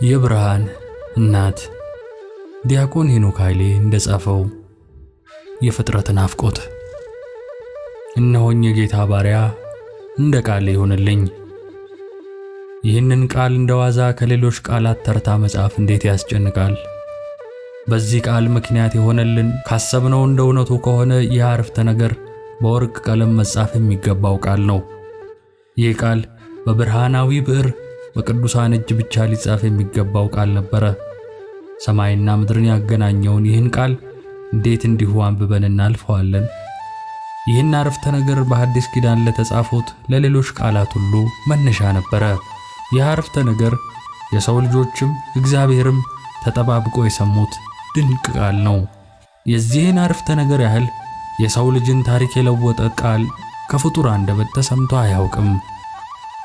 የብርሃን እናት ዲያቆን ሄኖክ ኃይሌ እንደጻፈው የፍጥረት ናፍቆት። እነሆኝ የጌታ ባሪያ እንደ ቃል ይሆንልኝ። ይህንን ቃል እንደ ዋዛ ከሌሎች ቃላት ተርታ መጻፍ እንዴት ያስጨንቃል! በዚህ ቃል ምክንያት የሆነልን ካሰብነው እንደ እውነቱ ከሆነ ይህ አረፍተ ነገር በወርቅ ቀለም መጻፍ የሚገባው ቃል ነው። ይህ ቃል በብርሃናዊ ብዕር በቅዱሳን እጅ ብቻ ሊጻፍ የሚገባው ቃል ነበረ። ሰማይና ምድርን ያገናኘውን ይህን ቃል እንዴት እንዲሁ አንብበን እናልፈዋለን? ይህን አረፍተ ነገር በሐዲስ ኪዳን ለተጻፉት ለሌሎች ቃላት ሁሉ መነሻ ነበረ። ይህ አረፍተ ነገር የሰው ልጆችም እግዚአብሔርም ተጠባብቆ የሰሙት ድንቅ ቃል ነው። የዚህን አረፍተ ነገር ያህል የሰው ልጅን ታሪክ የለወጠ ቃል ከፍጡር አንደበት ተሰምቶ አያውቅም።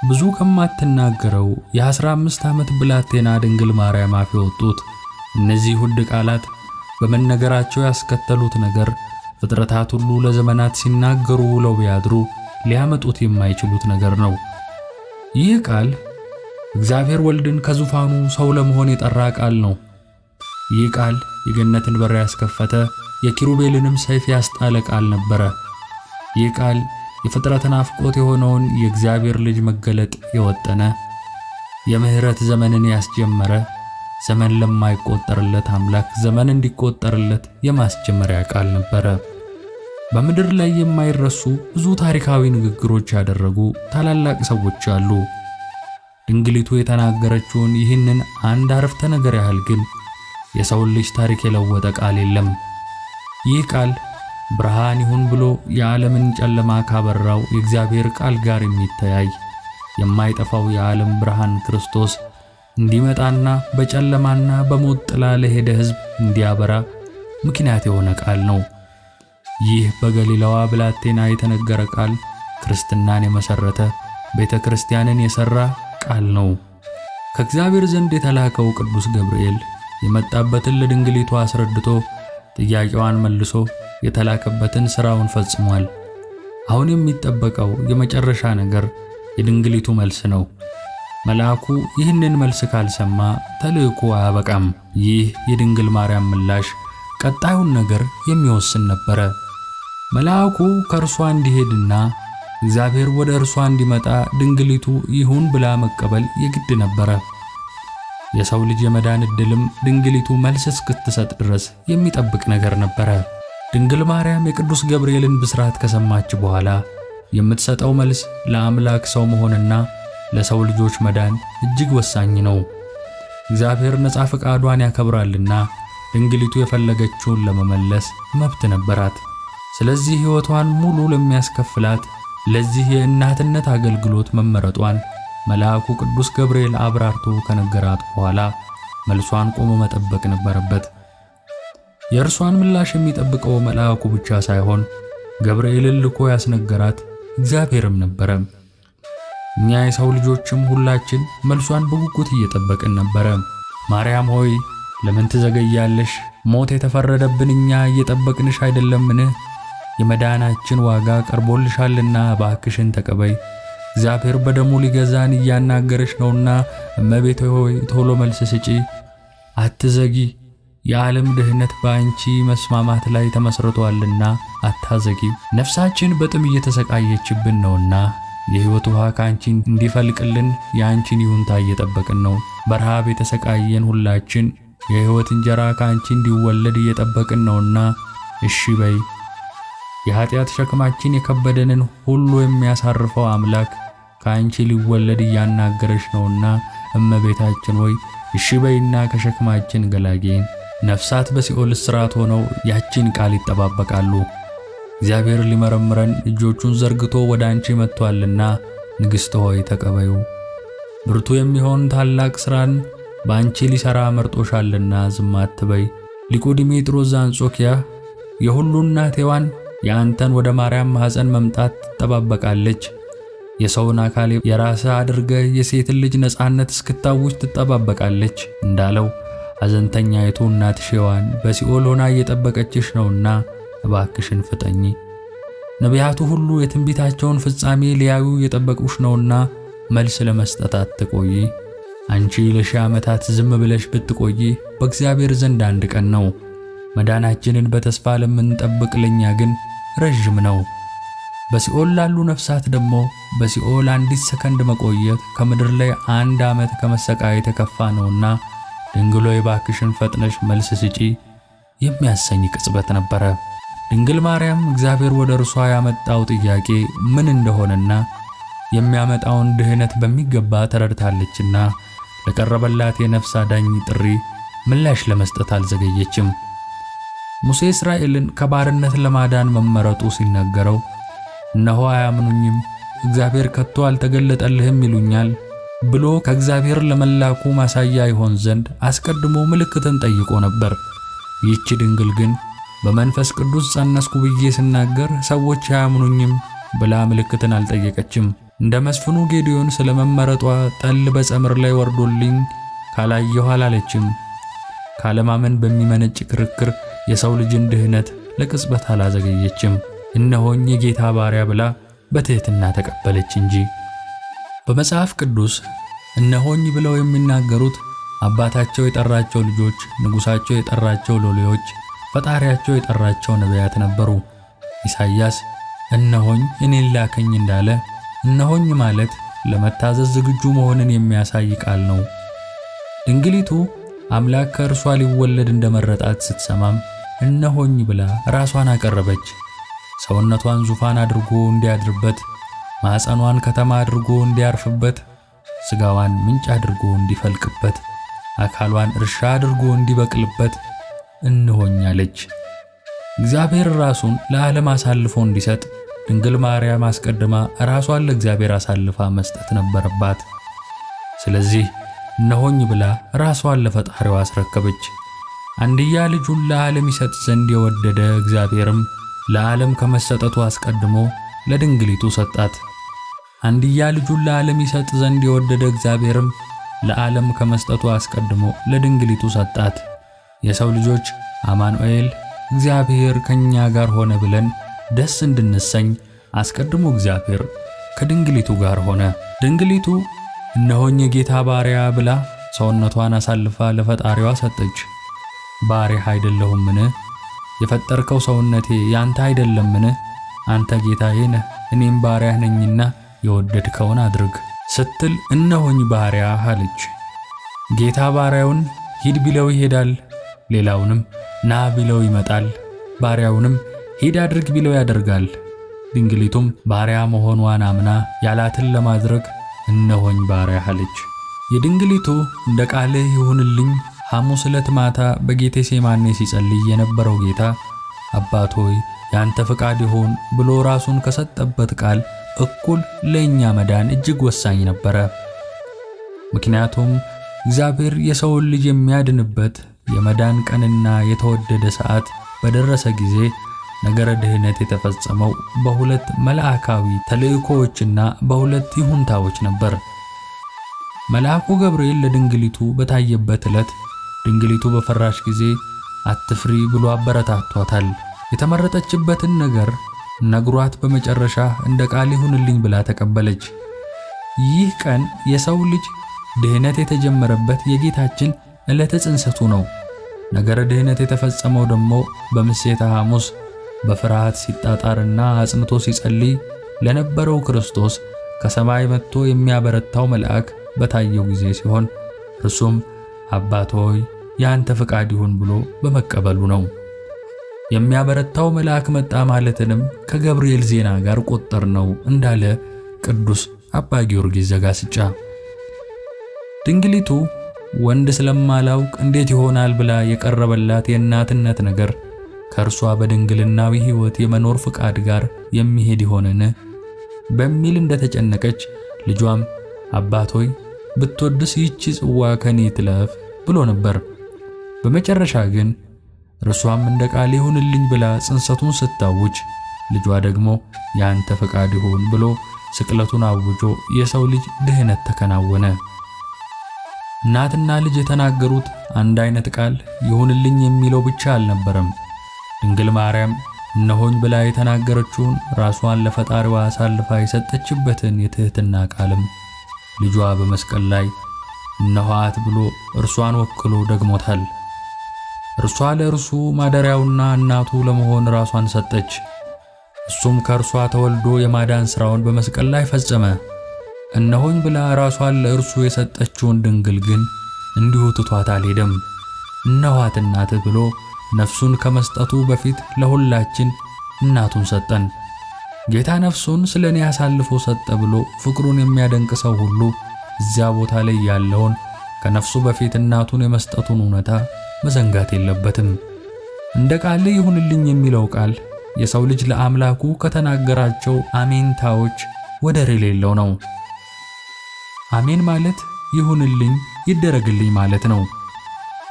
ብዙ ከማትናገረው የአስራ አምስት ዓመት ብላቴና ድንግል ማርያም አፍ የወጡት እነዚህ ውድ ቃላት በመነገራቸው ያስከተሉት ነገር ፍጥረታት ሁሉ ለዘመናት ሲናገሩ ውለው ቢያድሩ ሊያመጡት የማይችሉት ነገር ነው። ይህ ቃል እግዚአብሔር ወልድን ከዙፋኑ ሰው ለመሆን የጠራ ቃል ነው። ይህ ቃል የገነትን በር ያስከፈተ የኪሩቤልንም ሰይፍ ያስጣለ ቃል ነበረ። ይህ ቃል የፍጥረት ናፍቆት የሆነውን የእግዚአብሔር ልጅ መገለጥ የወጠነ የምሕረት ዘመንን ያስጀመረ ዘመን ለማይቆጠርለት አምላክ ዘመን እንዲቆጠርለት የማስጀመሪያ ቃል ነበረ። በምድር ላይ የማይረሱ ብዙ ታሪካዊ ንግግሮች ያደረጉ ታላላቅ ሰዎች አሉ። ድንግሊቱ የተናገረችውን ይህንን አንድ አረፍተ ነገር ያህል ግን የሰውን ልጅ ታሪክ የለወጠ ቃል የለም። ይህ ቃል ብርሃን ይሁን ብሎ የዓለምን ጨለማ ካበራው የእግዚአብሔር ቃል ጋር የሚተያይ የማይጠፋው የዓለም ብርሃን ክርስቶስ እንዲመጣና በጨለማና በሞት ጥላ ለሄደ ሕዝብ እንዲያበራ ምክንያት የሆነ ቃል ነው። ይህ በገሊላዋ ብላቴና የተነገረ ቃል ክርስትናን የመሰረተ ቤተ ክርስቲያንን የሠራ ቃል ነው። ከእግዚአብሔር ዘንድ የተላከው ቅዱስ ገብርኤል የመጣበትን ለድንግሊቱ አስረድቶ ጥያቄዋን መልሶ የተላከበትን ሥራውን ፈጽሟል። አሁን የሚጠበቀው የመጨረሻ ነገር የድንግሊቱ መልስ ነው። መልአኩ ይህንን መልስ ካልሰማ ተልእኮ አያበቃም። ይህ የድንግል ማርያም ምላሽ ቀጣዩን ነገር የሚወስን ነበረ። መልአኩ ከእርሷ እንዲሄድና እግዚአብሔር ወደ እርሷ እንዲመጣ ድንግሊቱ ይሁን ብላ መቀበል የግድ ነበረ። የሰው ልጅ የመዳን ዕድልም ድንግሊቱ መልስ እስክትሰጥ ድረስ የሚጠብቅ ነገር ነበረ። ድንግል ማርያም የቅዱስ ገብርኤልን ብስራት ከሰማች በኋላ የምትሰጠው መልስ ለአምላክ ሰው መሆንና ለሰው ልጆች መዳን እጅግ ወሳኝ ነው። እግዚአብሔር ነፃ ፈቃዷን ያከብራልና ድንግሊቱ የፈለገችውን ለመመለስ መብት ነበራት። ስለዚህ ሕይወቷን ሙሉ ለሚያስከፍላት ለዚህ የእናትነት አገልግሎት መመረጧን መልአኩ ቅዱስ ገብርኤል አብራርቶ ከነገራት በኋላ መልሷን ቆሞ መጠበቅ ነበረበት። የእርሷን ምላሽ የሚጠብቀው መልአኩ ብቻ ሳይሆን ገብርኤልን ልኮ ያስነገራት እግዚአብሔርም ነበረ። እኛ የሰው ልጆችም ሁላችን መልሷን በጉጉት እየጠበቅን ነበረ። ማርያም ሆይ ለምን ትዘገያለሽ? ሞት የተፈረደብን እኛ እየጠበቅንሽ አይደለምን? የመዳናችን ዋጋ ቀርቦልሻልና እባክሽን ተቀበይ። እግዚአብሔር በደሙ ሊገዛን እያናገረሽ ነውና እመቤቴ ሆይ ቶሎ መልስ ስጪ፣ አትዘጊ። የዓለም ድህነት በአንቺ መስማማት ላይ ተመስርቷልና አታዘጊ። ነፍሳችን በጥም እየተሰቃየችብን ነውና የሕይወት ውሃ ከአንቺ እንዲፈልቅልን የአንቺን ይሁንታ እየጠበቅን ነው። በረሃብ የተሰቃየን ሁላችን የሕይወት እንጀራ ከአንቺ እንዲወለድ እየጠበቅን ነውና እሺ በይ። የኀጢአት ሸክማችን የከበደንን ሁሉ የሚያሳርፈው አምላክ ከአንቺ ሊወለድ እያናገረሽ ነውና እመቤታችን ሆይ እሺ በይና ከሸክማችን ገላጌን። ነፍሳት በሲኦል እስራት ሆነው ያቺን ቃል ይጠባበቃሉ። እግዚአብሔር ሊመረምረን እጆቹን ዘርግቶ ወደ አንቺ መጥቷልና ንግሥት ሆይ ተቀበዩ። ብርቱ የሚሆን ታላቅ ሥራን በአንቺ ሊሠራ መርጦሻልና ዝም አትበይ። ሊቁ ዲሜጥሮስ ዘአንጾኪያ የሁሉ እናት ሔዋን የአንተን ወደ ማርያም ማኅፀን መምጣት ትጠባበቃለች። የሰውን አካል የራስህ አድርገህ የሴትን ልጅ ነፃነት እስክታውጅ ትጠባበቃለች እንዳለው ሐዘንተኛይቱ እናትሽ ሔዋን በሲኦል ሆና እየጠበቀችሽ ነውና እባክሽን ፍጠኚ። ነቢያቱ ሁሉ የትንቢታቸውን ፍጻሜ ሊያዩ እየጠበቁሽ ነውና መልስ ለመስጠት አትቆይ። አንቺ ለሺህ ዓመታት ዝም ብለሽ ብትቆይ በእግዚአብሔር ዘንድ አንድ ቀን ነው። መዳናችንን በተስፋ ለምንጠብቅ ለኛ ግን ረዥም ነው። በሲኦል ላሉ ነፍሳት ደግሞ በሲኦል አንዲት ሰከንድ መቆየት ከምድር ላይ አንድ ዓመት ከመሰቃየት የከፋ ነውና ድንግሎ የባክሽን ፈጥነሽ መልስ ስጪ የሚያሰኝ ቅጽበት ነበረ። ድንግል ማርያም እግዚአብሔር ወደ እርሷ ያመጣው ጥያቄ ምን እንደሆነና የሚያመጣውን ድህነት በሚገባ ተረድታለችና ለቀረበላት የነፍስ አዳኝ ጥሪ ምላሽ ለመስጠት አልዘገየችም። ሙሴ እስራኤልን ከባርነት ለማዳን መመረጡ ሲነገረው እነሆ አያምኑኝም፣ እግዚአብሔር ከቶ አልተገለጠልህም ይሉኛል ብሎ ከእግዚአብሔር ለመላኩ ማሳያ ይሆን ዘንድ አስቀድሞ ምልክትን ጠይቆ ነበር። ይህች ድንግል ግን በመንፈስ ቅዱስ ጸነስኩ ብዬ ስናገር ሰዎች አያምኑኝም ብላ ምልክትን አልጠየቀችም። እንደ መስፍኑ ጌዲዮን ስለ መመረጧ ጠል በጸምር ላይ ወርዶልኝ ካላየሁ አላለችም። ካለማመን በሚመነጭ ክርክር የሰው ልጅን ድህነት ለቅጽበት አላዘገየችም። እነሆኝ የጌታ ባሪያ ብላ በትሕትና ተቀበለች እንጂ። በመጽሐፍ ቅዱስ እነሆኝ ብለው የሚናገሩት አባታቸው የጠራቸው ልጆች፣ ንጉሣቸው የጠራቸው ሎሌዎች፣ ፈጣሪያቸው የጠራቸው ነቢያት ነበሩ። ኢሳይያስ እነሆኝ እኔን ላከኝ እንዳለ እነሆኝ ማለት ለመታዘዝ ዝግጁ መሆንን የሚያሳይ ቃል ነው። ድንግሊቱ አምላክ ከእርሷ ሊወለድ እንደመረጣት ስትሰማም እነሆኝ ብላ ራሷን አቀረበች። ሰውነቷን ዙፋን አድርጎ እንዲያድርበት፣ ማኅፀኗን ከተማ አድርጎ እንዲያርፍበት፣ ሥጋዋን ምንጭ አድርጎ እንዲፈልቅበት፣ አካሏን እርሻ አድርጎ እንዲበቅልበት እነሆኝ አለች። እግዚአብሔር ራሱን ለዓለም አሳልፎ እንዲሰጥ ድንግል ማርያም አስቀድማ ራሷን ለእግዚአብሔር አሳልፋ መስጠት ነበረባት። ስለዚህ እነሆኝ ብላ ራሷን ለፈጣሪዋ አስረከበች። አንድያ ልጁን ለዓለም ይሰጥ ዘንድ የወደደ እግዚአብሔርም ለዓለም ከመሰጠቱ አስቀድሞ ለድንግሊቱ ሰጣት። አንድያ ልጁን ለዓለም ይሰጥ ዘንድ የወደደ እግዚአብሔርም ለዓለም ከመስጠቱ አስቀድሞ ለድንግሊቱ ሰጣት። የሰው ልጆች አማኑኤል እግዚአብሔር ከኛ ጋር ሆነ ብለን ደስ እንድንሰኝ አስቀድሞ እግዚአብሔር ከድንግሊቱ ጋር ሆነ። ድንግሊቱ እነሆኝ የጌታ ባሪያ ብላ ሰውነቷን አሳልፋ ለፈጣሪዋ ሰጠች። ባሪያህ አይደለሁምን? የፈጠርከው ሰውነቴ ያንተ አይደለምን? አንተ ጌታዬ ነህ፣ እኔም ባሪያህ ነኝና የወደድከውን አድርግ ስትል እነሆኝ ባሪያህ አለች። ጌታ ባሪያውን ሂድ ቢለው ይሄዳል፣ ሌላውንም ና ቢለው ይመጣል፣ ባሪያውንም ሂድ አድርግ ቢለው ያደርጋል። ድንግሊቱም ባሪያ መሆኗን አምና ያላትን ለማድረግ እነሆኝ ባሪያህ አለች። የድንግሊቱ እንደ ቃልህ ይሁንልኝ ሐሙስ ዕለት ማታ በጌቴ ሴማኔ ሲጸልይ የነበረው ጌታ አባት ሆይ ያንተ ፍቃድ ይሁን ብሎ ራሱን ከሰጠበት ቃል እኩል ለእኛ መዳን እጅግ ወሳኝ ነበረ። ምክንያቱም እግዚአብሔር የሰውን ልጅ የሚያድንበት የመዳን ቀንና የተወደደ ሰዓት በደረሰ ጊዜ ነገረ ድህነት የተፈጸመው በሁለት መልአካዊ ተልእኮዎችና በሁለት ይሁንታዎች ነበር። መልአኩ ገብርኤል ለድንግሊቱ በታየበት ዕለት ድንግሊቱ በፈራሽ ጊዜ አትፍሪ ብሎ አበረታቷታል። የተመረጠችበትን ነገር ነግሯት በመጨረሻ እንደ ቃል ይሁንልኝ ብላ ተቀበለች። ይህ ቀን የሰው ልጅ ድህነት የተጀመረበት የጌታችን ዕለተ ጽንሰቱ ነው። ነገረ ድህነት የተፈጸመው ደግሞ በምሴተ ሐሙስ በፍርሃት ሲጣጣርና አጽንቶ ሲጸልይ ለነበረው ክርስቶስ ከሰማይ መጥቶ የሚያበረታው መልአክ በታየው ጊዜ ሲሆን እርሱም አባት ሆይ የአንተ ፍቃድ ይሁን ብሎ በመቀበሉ ነው። የሚያበረታው መልአክ መጣ ማለትንም ከገብርኤል ዜና ጋር ቆጠር ነው እንዳለ ቅዱስ አባ ጊዮርጊስ ዘጋስጫ። ድንግሊቱ ወንድ ስለማላውቅ እንዴት ይሆናል ብላ የቀረበላት የእናትነት ነገር ከእርሷ በድንግልናዊ ሕይወት የመኖር ፍቃድ ጋር የሚሄድ ይሆንን በሚል እንደተጨነቀች ልጇም አባት ሆይ ብትወድስ ይህች ጽዋ ከኔ ትለፍ ብሎ ነበር። በመጨረሻ ግን እርሷም እንደ ቃል ይሁንልኝ ብላ ጽንሰቱን ስታውጅ ልጇ ደግሞ የአንተ ፈቃድ ይሁን ብሎ ስቅለቱን አውጆ የሰው ልጅ ድህነት ተከናወነ። እናትና ልጅ የተናገሩት አንድ አይነት ቃል ይሁንልኝ የሚለው ብቻ አልነበረም። ድንግል ማርያም እነሆኝ ብላ የተናገረችውን ራሷን ለፈጣሪዋ አሳልፋ የሰጠችበትን የትህትና ቃልም ልጇ በመስቀል ላይ እነኋት ብሎ እርሷን ወክሎ ደግሞታል። እርሷ ለእርሱ ማደሪያውና እናቱ ለመሆን ራሷን ሰጠች። እሱም ከእርሷ ተወልዶ የማዳን ሥራውን በመስቀል ላይ ፈጸመ። እነሆኝ ብላ ራሷን ለእርሱ የሰጠችውን ድንግል ግን እንዲሁ ትቷት አልሄደም። እነኋት እናትህ ብሎ ነፍሱን ከመስጠቱ በፊት ለሁላችን እናቱን ሰጠን። ጌታ ነፍሱን ስለ እኔ አሳልፎ ሰጠ ብሎ ፍቅሩን የሚያደንቅ ሰው ሁሉ እዚያ ቦታ ላይ ያለውን ከነፍሱ በፊት እናቱን የመስጠቱን እውነታ መዘንጋት የለበትም። እንደ ቃል ይሁንልኝ የሚለው ቃል የሰው ልጅ ለአምላኩ ከተናገራቸው አሜንታዎች ወደር የሌለው ነው። አሜን ማለት ይሁንልኝ፣ ይደረግልኝ ማለት ነው።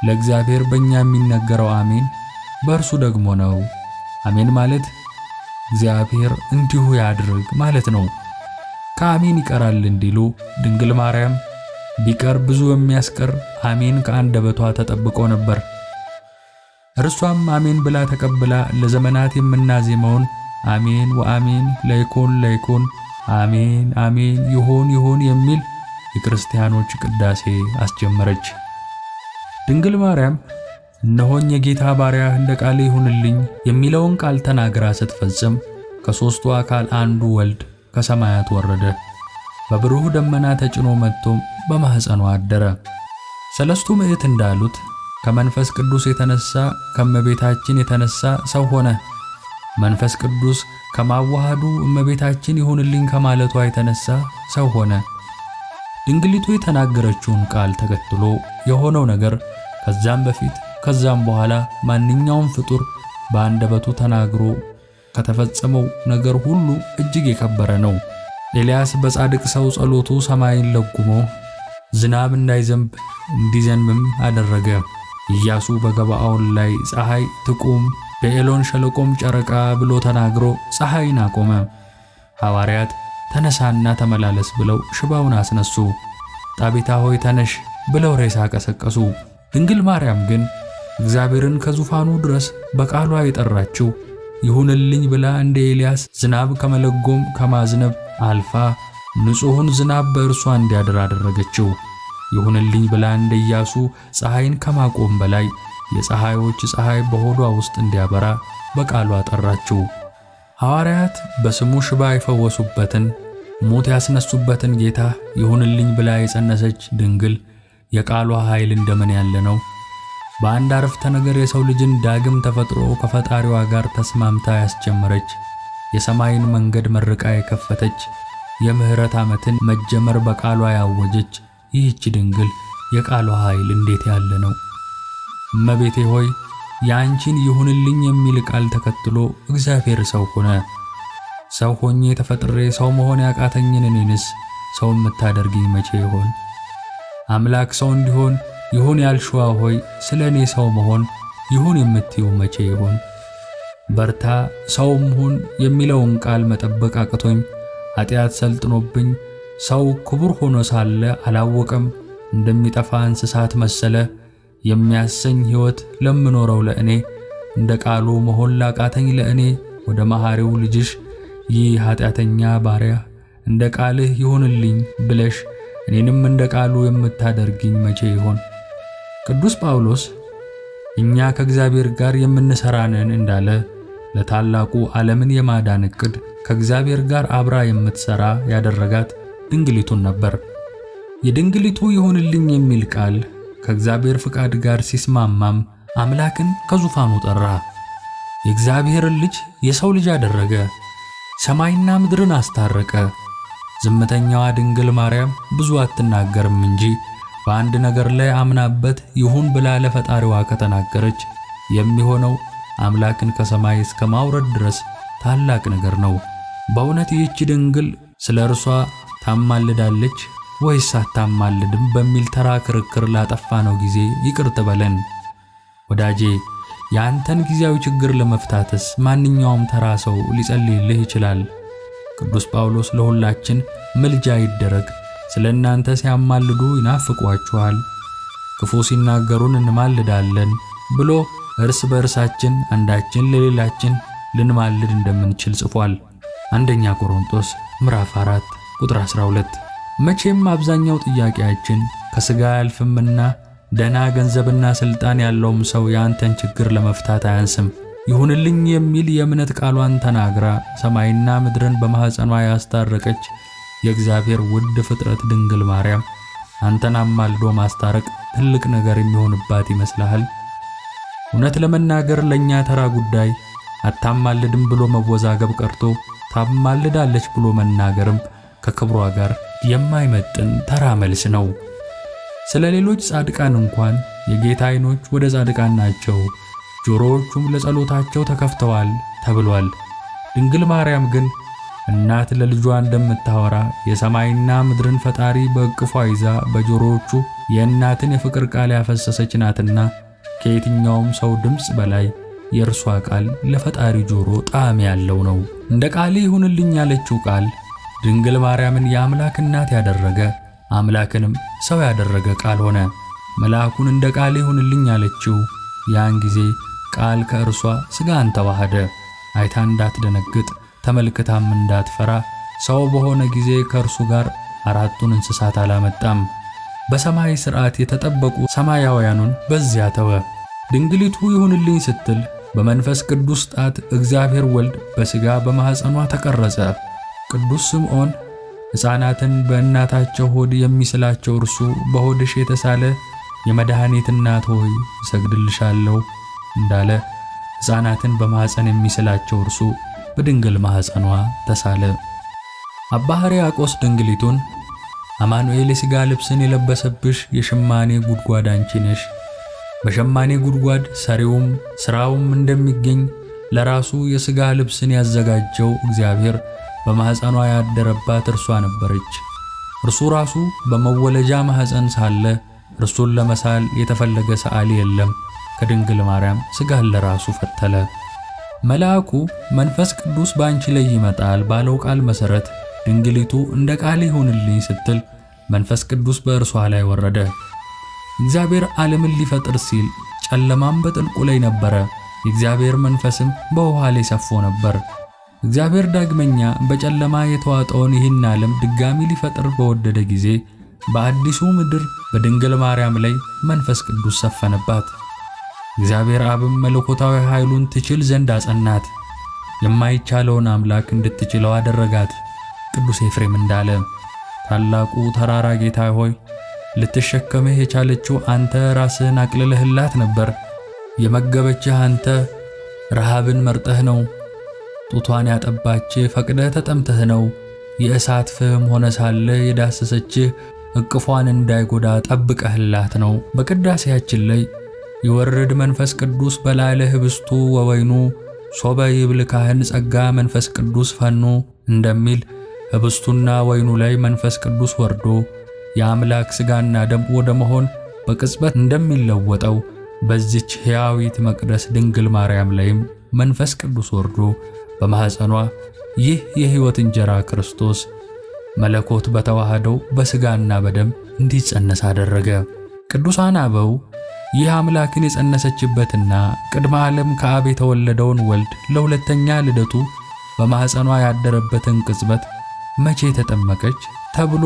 ለእግዚአብሔር በእኛ የሚነገረው አሜን በእርሱ ደግሞ ነው። አሜን ማለት እግዚአብሔር እንዲሁ ያድርግ ማለት ነው። ከአሜን ይቀራል እንዲሉ ድንግል ማርያም ቢቀር ብዙ የሚያስቀር አሜን ከአንደበቷ ተጠብቆ ነበር። እርሷም አሜን ብላ ተቀብላ ለዘመናት የምናዜመውን አሜን ወአሜን ለይኩን ለይኩን አሜን አሜን ይሁን ይሁን የሚል የክርስቲያኖች ቅዳሴ አስጀመረች። ድንግል ማርያም እነሆኝ የጌታ ባሪያ እንደ ቃል ይሁንልኝ የሚለውን ቃል ተናግራ ስትፈጽም ከሦስቱ አካል አንዱ ወልድ ከሰማያት ወረደ። በብሩህ ደመና ተጭኖ መጥቶም በማኅፀኗ አደረ። ሰለስቱ ምዕት እንዳሉት ከመንፈስ ቅዱስ የተነሳ ከእመቤታችን የተነሳ ሰው ሆነ። መንፈስ ቅዱስ ከማዋሃዱ እመቤታችን ይሁንልኝ ከማለቷ የተነሳ ሰው ሆነ። ድንግሊቱ የተናገረችውን ቃል ተከትሎ የሆነው ነገር ከዛም በፊት ከዛም በኋላ ማንኛውም ፍጡር በአንደበቱ ተናግሮ ከተፈጸመው ነገር ሁሉ እጅግ የከበረ ነው። ኤልያስ በጻድቅ ሰው ጸሎቱ ሰማይን ለጉሞ ዝናብ እንዳይዘንብ እንዲዘንብም አደረገ። ኢያሱ በገባዖን ላይ ፀሐይ ትቁም፣ በኤሎን ሸለቆም ጨረቃ ብሎ ተናግሮ ፀሐይን አቆመ። ሐዋርያት ተነሳና ተመላለስ ብለው ሽባውን አስነሱ። ጣቢታ ሆይ ተነሽ ብለው ሬሳ ቀሰቀሱ። ድንግል ማርያም ግን እግዚአብሔርን ከዙፋኑ ድረስ በቃሏ የጠራችው ይሁንልኝ ብላ እንደ ኤልያስ ዝናብ ከመለጎም ከማዝነብ አልፋ ንጹሑን ዝናብ በእርሷ እንዲያድር አደረገችው። ይሁንልኝ ብላ እንደ ኢያሱ ፀሐይን ከማቆም በላይ የፀሐዮች ፀሐይ በሆዷ ውስጥ እንዲያበራ በቃሏ ጠራችው። ሐዋርያት በስሙ ሽባ የፈወሱበትን ሞት ያስነሱበትን ጌታ ይሁንልኝ ብላ የጸነሰች ድንግል የቃሏ ኃይል እንደምን ያለ ነው! በአንድ አረፍተ ነገር የሰው ልጅን ዳግም ተፈጥሮ ከፈጣሪዋ ጋር ተስማምታ ያስጀመረች፣ የሰማይን መንገድ መርቃ የከፈተች፣ የምሕረት ዓመትን መጀመር በቃሏ ያወጀች ይህች ድንግል የቃሏ ኃይል እንዴት ያለ ነው! እመቤቴ ሆይ የአንቺን ይሁንልኝ የሚል ቃል ተከትሎ እግዚአብሔር ሰው ሆነ። ሰው ሆኜ ተፈጥሬ ሰው መሆን ያቃተኝን እኔንስ ሰው የምታደርጊኝ መቼ ይሆን? አምላክ ሰው እንዲሆን ይሁን ያልሽዋ ሆይ ስለ እኔ ሰው መሆን ይሁን የምትይው መቼ ይሆን? በርታ ሰውም ሁን የሚለውን ቃል መጠበቅ አቅቶኝ ኃጢአት ሰልጥኖብኝ ሰው ክቡር ሆኖ ሳለ አላወቀም እንደሚጠፋ እንስሳት መሰለ የሚያሰኝ ሕይወት ለምኖረው ለእኔ እንደ ቃሉ መሆን ላቃተኝ ለእኔ ወደ መሐሪው ልጅሽ ይህ ኃጢአተኛ ባሪያ እንደ ቃልህ ይሁንልኝ ብለሽ እኔንም እንደ ቃሉ የምታደርጊኝ መቼ ይሆን? ቅዱስ ጳውሎስ እኛ ከእግዚአብሔር ጋር የምንሠራ ነን እንዳለ ለታላቁ ዓለምን የማዳን ዕቅድ ከእግዚአብሔር ጋር አብራ የምትሠራ ያደረጋት ድንግሊቱን ነበር። የድንግሊቱ ይሁንልኝ የሚል ቃል ከእግዚአብሔር ፍቃድ ጋር ሲስማማም አምላክን ከዙፋኑ ጠራ። የእግዚአብሔርን ልጅ የሰው ልጅ አደረገ። ሰማይና ምድርን አስታረቀ። ዝምተኛዋ ድንግል ማርያም ብዙ አትናገርም እንጂ በአንድ ነገር ላይ አምናበት ይሁን ብላ ለፈጣሪዋ ከተናገረች የሚሆነው አምላክን ከሰማይ እስከ ማውረድ ድረስ ታላቅ ነገር ነው። በእውነት ይህች ድንግል ስለ እርሷ ታማልዳለች ወይስ አታማልድም በሚል ተራ ክርክር ላጠፋነው ጊዜ ይቅር ትበለን። ወዳጄ የአንተን ጊዜያዊ ችግር ለመፍታትስ ማንኛውም ተራ ሰው ሊጸልይልህ ይችላል። ቅዱስ ጳውሎስ ለሁላችን ምልጃ ይደረግ፣ ስለ እናንተ ሲያማልዱ ይናፍቋችኋል፣ ክፉ ሲናገሩን እንማልዳለን ብሎ እርስ በእርሳችን አንዳችን ለሌላችን ልንማልድ እንደምንችል ጽፏል። አንደኛ ቆሮንቶስ ምዕራፍ 4 ቁጥር 12። መቼም አብዛኛው ጥያቄያችን ከሥጋ አያልፍምና ደህና ገንዘብና ሥልጣን ያለውም ሰው የአንተን ችግር ለመፍታት አያንስም። ይሁንልኝ የሚል የእምነት ቃሏን ተናግራ ሰማይና ምድርን በማኅፀኗ ያስታረቀች የእግዚአብሔር ውድ ፍጥረት ድንግል ማርያም አንተን አማልዶ ማስታረቅ ትልቅ ነገር የሚሆንባት ይመስልሃል? እውነት ለመናገር ለእኛ ተራ ጉዳይ አታማልድም ብሎ መወዛገብ ቀርቶ ታማልዳለች ብሎ መናገርም ከክብሯ ጋር የማይመጥን ተራ መልስ ነው። ስለ ሌሎች ጻድቃን እንኳን የጌታ ዓይኖች ወደ ጻድቃን ናቸው፣ ጆሮዎቹም ለጸሎታቸው ተከፍተዋል ተብሏል። ድንግል ማርያም ግን እናት ለልጇ እንደምታወራ የሰማይና ምድርን ፈጣሪ በእቅፏ ይዛ በጆሮዎቹ የእናትን የፍቅር ቃል ያፈሰሰች ናትና ከየትኛውም ሰው ድምፅ በላይ የእርሷ ቃል ለፈጣሪ ጆሮ ጣዕም ያለው ነው። እንደ ቃል ይሁንልኝ ያለችው ቃል ድንግል ማርያምን የአምላክ እናት ያደረገ አምላክንም ሰው ያደረገ ቃል ሆነ። መልአኩን እንደ ቃል ይሁንልኝ ያለችው ያን ጊዜ ቃል ከእርሷ ሥጋን ተዋሃደ። አይታ እንዳትደነግጥ ተመልክታም እንዳትፈራ ሰው በሆነ ጊዜ ከእርሱ ጋር አራቱን እንስሳት አላመጣም። በሰማይ ሥርዓት የተጠበቁ ሰማያውያኑን በዚያ ተወ። ድንግሊቱ ይሁንልኝ ስትል በመንፈስ ቅዱስ ጣት እግዚአብሔር ወልድ በሥጋ በማኅፀኗ ተቀረጸ። ቅዱስ ስምዖን ሕፃናትን በእናታቸው ሆድ የሚስላቸው እርሱ በሆድሽ የተሳለ የመድኃኒት እናት ሆይ እሰግድልሻለሁ እንዳለ ሕፃናትን በማኅፀን የሚስላቸው እርሱ በድንግል ማኅፀኗ ተሳለ። አባ ሕርያቆስ ድንግሊቱን አማኑኤል የሥጋ ልብስን የለበሰብሽ የሸማኔ ጉድጓድ አንቺ ነሽ። በሸማኔ ጉድጓድ ሰሪውም ሥራውም እንደሚገኝ ለራሱ የሥጋ ልብስን ያዘጋጀው እግዚአብሔር በማኅፀኗ ያደረባት እርሷ ነበረች። እርሱ ራሱ በመወለጃ ማኅፀን ሳለ እርሱን ለመሳል የተፈለገ ሰዓሊ የለም። ከድንግል ማርያም ሥጋን ለራሱ ፈተለ። መልአኩ መንፈስ ቅዱስ በአንቺ ላይ ይመጣል ባለው ቃል መሠረት ድንግሊቱ እንደ ቃል ይሁንልኝ ስትል መንፈስ ቅዱስ በእርሷ ላይ ወረደ። እግዚአብሔር ዓለምን ሊፈጥር ሲል ጨለማም በጥልቁ ላይ ነበረ፣ የእግዚአብሔር መንፈስም በውኃ ላይ ሰፎ ነበር። እግዚአብሔር ዳግመኛ በጨለማ የተዋጠውን ይህን ዓለም ድጋሚ ሊፈጥር በወደደ ጊዜ በአዲሱ ምድር በድንግል ማርያም ላይ መንፈስ ቅዱስ ሰፈነባት። እግዚአብሔር አብም መለኮታዊ ኃይሉን ትችል ዘንድ አጸናት፣ የማይቻለውን አምላክ እንድትችለው አደረጋት። ቅዱስ ኤፍሬም እንዳለ ታላቁ ተራራ ጌታ ሆይ ልትሸከምህ የቻለችው አንተ ራስህን አቅልለህላት ነበር። የመገበችህ አንተ ረሃብን መርጠህ ነው። ጡቷን ያጠባችህ ፈቅደህ ተጠምተህ ነው። የእሳት ፍህም ሆነ ሳለ የዳሰሰችህ እቅፏን እንዳይጎዳ ጠብቀህላት ነው። በቅዳሴያችን ላይ ይወርድ መንፈስ ቅዱስ በላዕለ ህብስቱ ወወይኑ ሶበ ይብል ካህን ጸጋ መንፈስ ቅዱስ ፈኑ እንደሚል ህብስቱና ወይኑ ላይ መንፈስ ቅዱስ ወርዶ የአምላክ ሥጋና ደም ወደ መሆን በቅጽበት እንደሚለወጠው በዚች ሕያዊት መቅደስ ድንግል ማርያም ላይም መንፈስ ቅዱስ ወርዶ በማኅፀኗ ይህ የሕይወት እንጀራ ክርስቶስ መለኮት በተዋህደው በሥጋና በደም እንዲጸነስ አደረገ። ቅዱሳን አበው ይህ አምላክን የጸነሰችበትና ቅድመ ዓለም ከአብ የተወለደውን ወልድ ለሁለተኛ ልደቱ በማኅፀኗ ያደረበትን ቅጽበት መቼ ተጠመቀች ተብሎ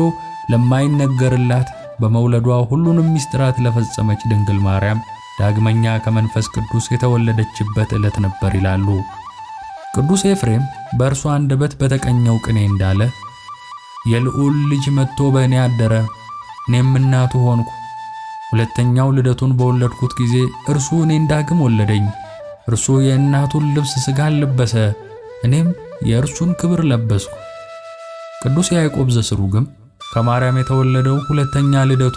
ለማይነገርላት በመውለዷ ሁሉንም ምስጢራት ለፈጸመች ድንግል ማርያም ዳግመኛ ከመንፈስ ቅዱስ የተወለደችበት ዕለት ነበር ይላሉ። ቅዱስ ኤፍሬም በእርሷ አንደበት በተቀኘው ቅኔ እንዳለ የልዑል ልጅ መጥቶ በእኔ አደረ፣ እኔም እናቱ ሆንኩ። ሁለተኛው ልደቱን በወለድኩት ጊዜ እርሱ እኔን ዳግም ወለደኝ። እርሱ የእናቱን ልብስ ሥጋን ለበሰ፣ እኔም የእርሱን ክብር ለበስኩ። ቅዱስ ያዕቆብ ዘስሩግም ከማርያም የተወለደው ሁለተኛ ልደቱ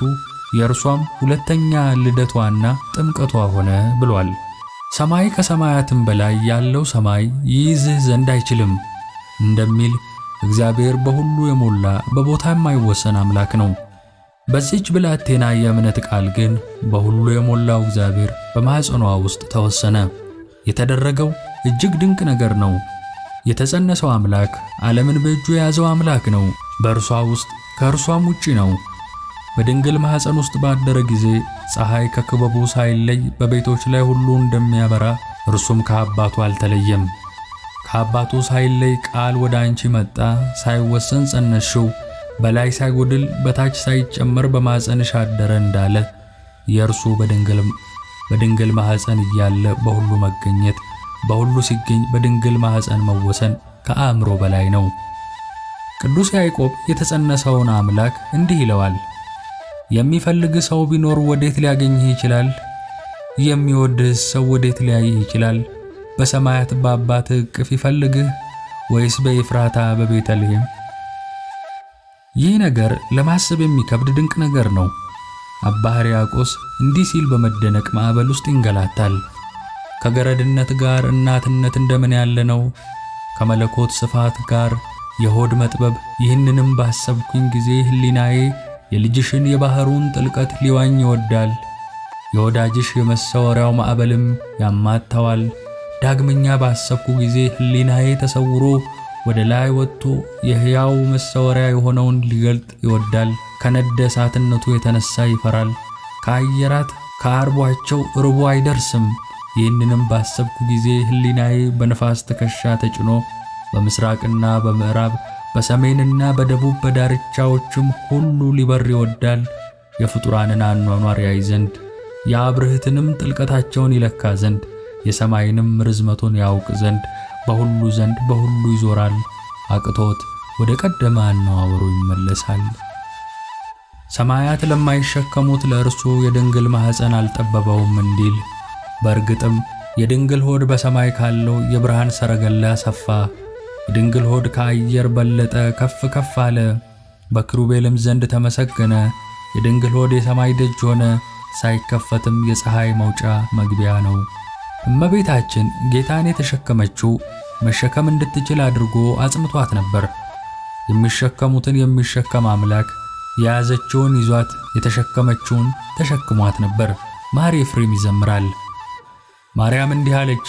የእርሷም ሁለተኛ ልደቷና ጥምቀቷ ሆነ ብሏል። ሰማይ ከሰማያትም በላይ ያለው ሰማይ ይይዝህ ዘንድ አይችልም እንደሚል እግዚአብሔር በሁሉ የሞላ በቦታ የማይወሰን አምላክ ነው። በዚች ብላቴና የእምነት ቃል ግን በሁሉ የሞላው እግዚአብሔር በማኅፀኗ ውስጥ ተወሰነ። የተደረገው እጅግ ድንቅ ነገር ነው። የተጸነሰው አምላክ ዓለምን በእጁ የያዘው አምላክ ነው። በእርሷ ውስጥ ከእርሷም ውጪ ነው። በድንግል ማኅፀን ውስጥ ባደረ ጊዜ ፀሐይ ከክበቡ ሳይለይ በቤቶች ላይ ሁሉ እንደሚያበራ እርሱም ከአባቱ አልተለየም። ከአባቱ ሳይለይ ቃል ወደ አንቺ መጣ፣ ሳይወሰን ጸነስሽው፣ በላይ ሳይጎድል በታች ሳይጨመር በማኅፀንሽ አደረ እንዳለ የእርሱ በድንግል ማኅፀን እያለ በሁሉ መገኘት በሁሉ ሲገኝ በድንግል ማኅፀን መወሰን ከአእምሮ በላይ ነው። ቅዱስ ያዕቆብ የተጸነሰውን አምላክ እንዲህ ይለዋል፣ የሚፈልግ ሰው ቢኖር ወዴት ሊያገኝህ ይችላል? የሚወድህስ ሰው ወዴት ሊያይህ ይችላል? በሰማያት በአባትህ እቅፍ ይፈልግህ ወይስ በኤፍራታ በቤተልሔም? ይህ ነገር ለማሰብ የሚከብድ ድንቅ ነገር ነው። አባ ሕርያቆስ እንዲህ ሲል በመደነቅ ማዕበል ውስጥ ይንገላታል። ከገረድነት ጋር እናትነት እንደምን ያለ ነው! ከመለኮት ስፋት ጋር የሆድ መጥበብ። ይህንንም ባሰብኩኝ ጊዜ ሕሊናዬ የልጅሽን የባሕሩን ጥልቀት ሊዋኝ ይወዳል። የወዳጅሽ የመሰወሪያው ማዕበልም ያማታዋል። ዳግመኛ ባሰብኩ ጊዜ ሕሊናዬ ተሰውሮ ወደ ላይ ወጥቶ የሕያው መሰወሪያ የሆነውን ሊገልጥ ይወዳል። ከነደ እሳትነቱ የተነሳ ይፈራል። ከአየራት ከአርቧቸው ርቦ አይደርስም። ይህንንም ባሰብኩ ጊዜ ሕሊናዬ በነፋስ ትከሻ ተጭኖ በምስራቅና በምዕራብ በሰሜንና በደቡብ በዳርቻዎችም ሁሉ ሊበር ይወዳል። የፍጡራንን አኗኗር ያይ ዘንድ የአብርህትንም ጥልቀታቸውን ይለካ ዘንድ የሰማይንም ርዝመቱን ያውቅ ዘንድ በሁሉ ዘንድ በሁሉ ይዞራል። አቅቶት ወደ ቀደመ አነዋወሩ ይመለሳል። ሰማያት ለማይሸከሙት ለእርሱ የድንግል ማኅፀን አልጠበበውም እንዲል በእርግጥም የድንግል ሆድ በሰማይ ካለው የብርሃን ሰረገላ ሰፋ። የድንግል ሆድ ከአየር በለጠ፣ ከፍ ከፍ አለ፣ በኪሩቤልም ዘንድ ተመሰገነ። የድንግል ሆድ የሰማይ ደጅ ሆነ፣ ሳይከፈትም የፀሐይ መውጫ መግቢያ ነው። እመቤታችን ጌታን የተሸከመችው መሸከም እንድትችል አድርጎ አጽንቷት ነበር። የሚሸከሙትን የሚሸከም አምላክ የያዘችውን ይዟት የተሸከመችውን ተሸክሟት ነበር። ማር ኤፍሬም ይዘምራል። ማርያም እንዲህ አለች፣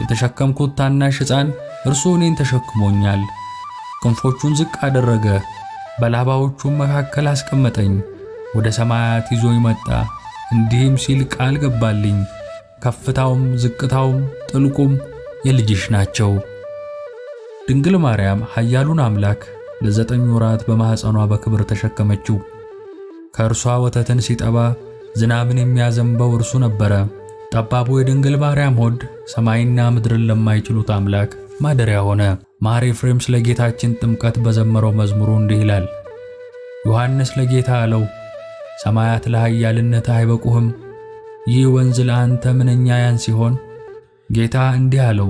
የተሸከምኩት ታናሽ ሕፃን እርሱ እኔን ተሸክሞኛል። ክንፎቹን ዝቅ አደረገ፣ በላባዎቹም መካከል አስቀመጠኝ። ወደ ሰማያት ይዞኝ መጣ፣ እንዲህም ሲል ቃል ገባልኝ፣ ከፍታውም ዝቅታውም ጥልቁም የልጅሽ ናቸው። ድንግል ማርያም ኃያሉን አምላክ ለዘጠኝ ወራት በማኅፀኗ በክብር ተሸከመችው። ከእርሷ ወተትን ሲጠባ ዝናብን የሚያዘንበው እርሱ ነበረ። ጠባቡ የድንግል ማርያም ሆድ ሰማይና ምድርን ለማይችሉት አምላክ ማደሪያ ሆነ። ማር ኤፍሬም ስለ ጌታችን ጥምቀት በዘመረው መዝሙሩ እንዲህ ይላል። ዮሐንስ ለጌታ አለው፣ ሰማያት ለኃያልነት አይበቁህም፣ ይህ ወንዝ ለአንተ ምንኛ ያን ሲሆን። ጌታ እንዲህ አለው፣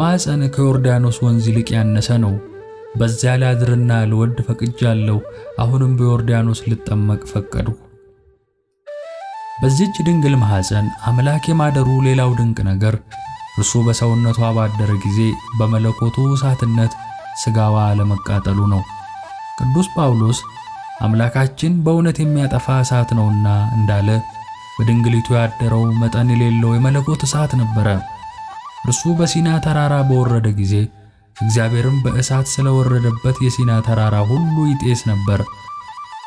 ማኅፀን ከዮርዳኖስ ወንዝ ይልቅ ያነሰ ነው። በዚያ ላድርና ልወድ ፈቅጃለሁ። አሁንም በዮርዳኖስ ልጠመቅ ፈቀድሁ። በዚች ድንግል ማኅፀን አምላክ የማደሩ ሌላው ድንቅ ነገር እርሱ በሰውነቷ ባደረ ጊዜ በመለኮቱ እሳትነት ሥጋዋ አለመቃጠሉ ነው። ቅዱስ ጳውሎስ አምላካችን በእውነት የሚያጠፋ እሳት ነውና እንዳለ በድንግሊቱ ያደረው መጠን የሌለው የመለኮት እሳት ነበረ። እርሱ በሲና ተራራ በወረደ ጊዜ እግዚአብሔርም በእሳት ስለወረደበት የሲና ተራራ ሁሉ ይጤስ ነበር።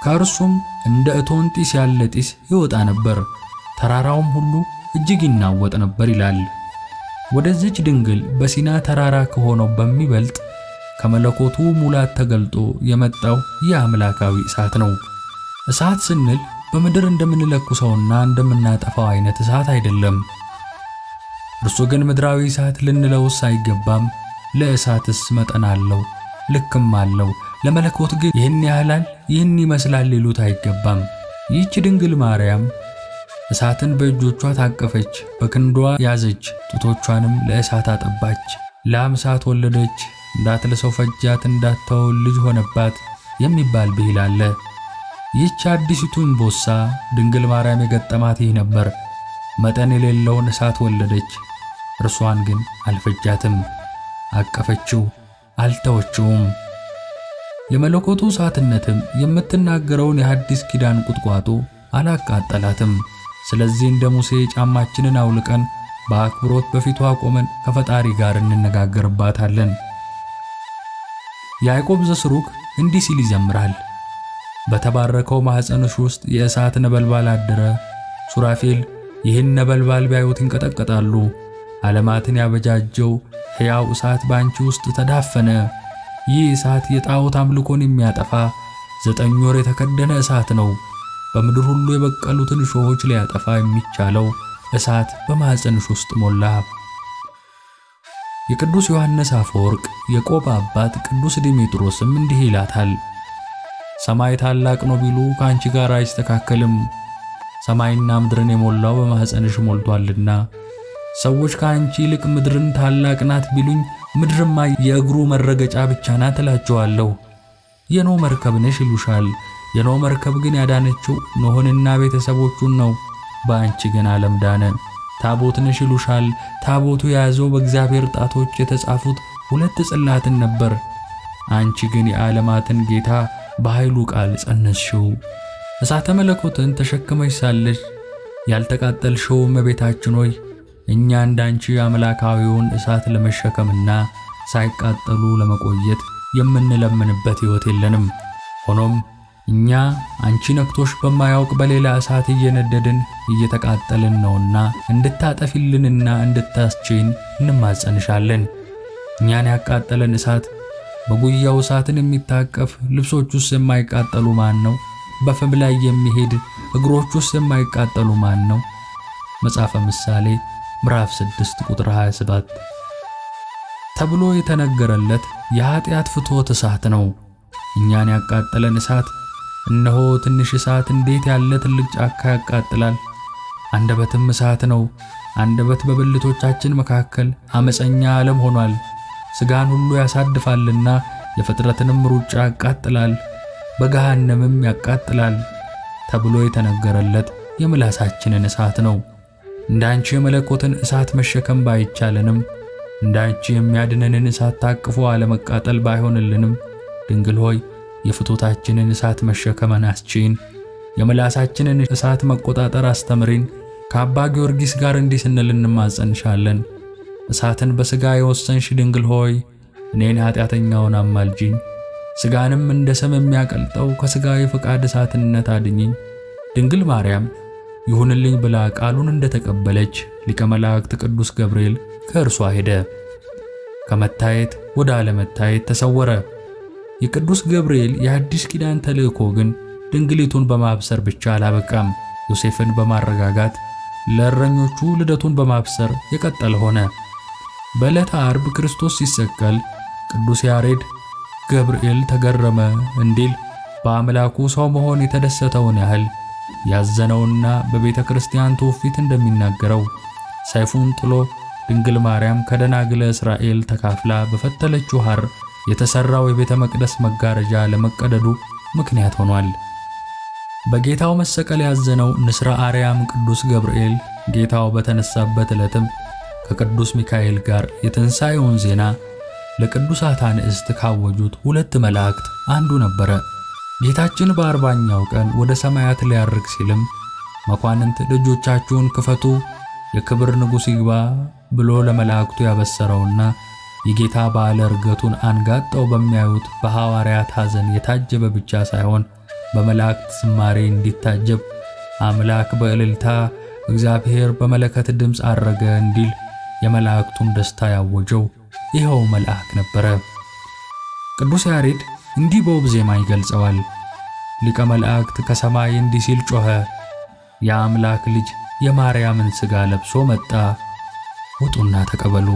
ከእርሱም እንደ እቶን ጢስ ያለ ጢስ ይወጣ ነበር፣ ተራራውም ሁሉ እጅግ ይናወጥ ነበር ይላል። ወደዚች ድንግል በሲና ተራራ ከሆነው በሚበልጥ ከመለኮቱ ሙላት ተገልጦ የመጣው ይህ አምላካዊ እሳት ነው። እሳት ስንል በምድር እንደምንለኩሰውና እንደምናጠፋው አይነት እሳት አይደለም። እርሱ ግን ምድራዊ እሳት ልንለውስ አይገባም። ለእሳትስ መጠን አለው፣ ልክም አለው። ለመለኮት ግን ይህን ያህላል፣ ይህን ይመስላል ሊሉት አይገባም። ይህች ድንግል ማርያም እሳትን በእጆቿ ታቀፈች፣ በክንዷ ያዘች፣ ጡቶቿንም ለእሳት አጠባች። ላም እሳት ወለደች፣ እንዳትልሰው ፈጃት፣ እንዳትተወው ልጅ ሆነባት የሚባል ብሂል አለ። ይህች አዲሲቱ እምቦሳ ድንግል ማርያም የገጠማት ይህ ነበር። መጠን የሌለውን እሳት ወለደች፣ እርሷን ግን አልፈጃትም። አቀፈችው፣ አልተወችውም። የመለኮቱ እሳትነትም የምትናገረውን የሐዲስ ኪዳን ቁጥቋጦ አላቃጠላትም። ስለዚህ እንደ ሙሴ ጫማችንን አውልቀን በአክብሮት በፊቷ ቆመን ከፈጣሪ ጋር እንነጋገርባታለን። ያዕቆብ ዘስሩግ እንዲህ ሲል ይዘምራል። በተባረከው ማኅፀንሽ ውስጥ የእሳት ነበልባል አደረ። ሱራፌል ይህን ነበልባል ቢያዩት ይንቀጠቀጣሉ። ዓለማትን ያበጃጀው ሕያው እሳት በአንቺ ውስጥ ተዳፈነ። ይህ እሳት የጣዖት አምልኮን የሚያጠፋ ዘጠኝ ወር የተከደነ እሳት ነው። በምድር ሁሉ የበቀሉትን እሾሆች ሊያጠፋ የሚቻለው እሳት በማኅፀንሽ ውስጥ ሞላ። የቅዱስ ዮሐንስ አፈወርቅ የቆብ አባት ቅዱስ ዲሜጥሮስም እንዲህ ይላታል። ሰማይ ታላቅ ነው ቢሉ ከአንቺ ጋር አይስተካከልም። ሰማይና ምድርን የሞላው በማኅፀንሽ ሞልቷልና። ሰዎች ከአንቺ ይልቅ ምድርን ታላቅ ናት ቢሉኝ ምድርማ የእግሩ መረገጫ ብቻ ናት እላቸዋለሁ። የኖ መርከብ ነሽ ይሉሻል። የኖ መርከብ ግን ያዳነችው ኖኅንና ቤተሰቦቹን ነው። በአንቺ ግን ዓለም ዳነ። ታቦት ነሽ ይሉሻል። ታቦቱ የያዘው በእግዚአብሔር ጣቶች የተጻፉት ሁለት ጽላትን ነበር። አንቺ ግን የዓለማትን ጌታ በኃይሉ ቃል ጸነስሽው። እሳተ መለኮትን ተሸክመሽ ሳለሽ ያልተቃጠልሽው እመቤታችን ሆይ እኛ እንዳንቺ አምላካዊውን እሳት ለመሸከምና ሳይቃጠሉ ለመቆየት የምንለምንበት ሕይወት የለንም። ሆኖም እኛ አንቺ ነክቶሽ በማያውቅ በሌላ እሳት እየነደድን እየተቃጠልን ነውና እንድታጠፊልንና እንድታስችይን እንማጸንሻለን። እኛን ያቃጠለን እሳት በጉያው እሳትን የሚታቀፍ ልብሶቹስ የማይቃጠሉ ማን ነው? በፍም ላይ የሚሄድ እግሮቹስ የማይቃጠሉ ማን ነው? መጽሐፈ ምሳሌ ምዕራፍ 6 ቁጥር 27 ተብሎ የተነገረለት የኃጢአት ፍትወት እሳት ነው። እኛን ያቃጠለን እሳት እነሆ ትንሽ እሳት እንዴት ያለ ትልቅ ጫካ ያቃጥላል። አንደበትም እሳት ነው። አንደበት በብልቶቻችን መካከል አመፀኛ ዓለም ሆኗል። ሥጋን ሁሉ ያሳድፋልና የፍጥረትንም ሩጫ ያቃጥላል፣ በገሃነምም ያቃጥላል ተብሎ የተነገረለት የምላሳችንን እሳት ነው። እንዳንቺ የመለኮትን እሳት መሸከም ባይቻለንም እንዳንቺ የሚያድነንን እሳት ታቅፎ አለመቃጠል ባይሆንልንም ድንግል ሆይ የፍቶታችንን እሳት መሸከመን አስችይን። የምላሳችንን እሳት መቆጣጠር አስተምሪን። ከአባ ጊዮርጊስ ጋር እንዲህ ስንል እንማጸንሻለን። እሳትን በሥጋ የወሰንሽ ድንግል ሆይ እኔን ኃጢአተኛውን አማልጂኝ። ሥጋንም እንደ ሰም የሚያቀልጠው ከሥጋዊ ፈቃድ እሳትነት አድኝኝ። ድንግል ማርያም ይሁንልኝ ብላ ቃሉን እንደተቀበለች ሊቀ መላእክት ቅዱስ ገብርኤል ከእርሷ ሄደ። ከመታየት ወደ አለመታየት ተሰወረ። የቅዱስ ገብርኤል የአዲስ ኪዳን ተልእኮ ግን ድንግሊቱን በማብሰር ብቻ አላበቃም። ዮሴፍን በማረጋጋት ለእረኞቹ ልደቱን በማብሰር የቀጠለ ሆነ። በዕለተ ዓርብ ክርስቶስ ሲሰቀል ቅዱስ ያሬድ ገብርኤል ተገረመ እንዲል በአምላኩ ሰው መሆን የተደሰተውን ያህል ያዘነውና በቤተ ክርስቲያን ትውፊት እንደሚናገረው ሰይፉን ጥሎ ድንግል ማርያም ከደናግለ እስራኤል ተካፍላ በፈተለችው ሐር የተሰራው የቤተ መቅደስ መጋረጃ ለመቀደዱ ምክንያት ሆኗል። በጌታው መሰቀል ያዘነው ንስረ አርያም ቅዱስ ገብርኤል ጌታው በተነሳበት ዕለትም ከቅዱስ ሚካኤል ጋር የትንሣኤውን ዜና ለቅዱሳት አንስት ካወጁት ሁለት መላእክት አንዱ ነበረ። ጌታችን በአርባኛው ቀን ወደ ሰማያት ሊያርግ ሲልም መኳንንት ደጆቻችሁን ክፈቱ፣ የክብር ንጉሥ ይግባ ብሎ ለመላእክቱ ያበሰረውና የጌታ በዓለ ዕርገቱን አንጋጠው በሚያዩት በሐዋርያት ሐዘን የታጀበ ብቻ ሳይሆን በመላእክት ዝማሬ እንዲታጀብ አምላክ በእልልታ እግዚአብሔር በመለከት ድምፅ አረገ እንዲል የመላእክቱን ደስታ ያወጀው ይኸው መልአክ ነበረ። ቅዱስ ያሬድ እንዲህ በውብ ዜማ ይገልጸዋል። ሊቀ መላእክት ከሰማይ እንዲህ ሲል ጮኸ፣ የአምላክ ልጅ የማርያምን ሥጋ ለብሶ መጣ፣ ውጡና ተቀበሉ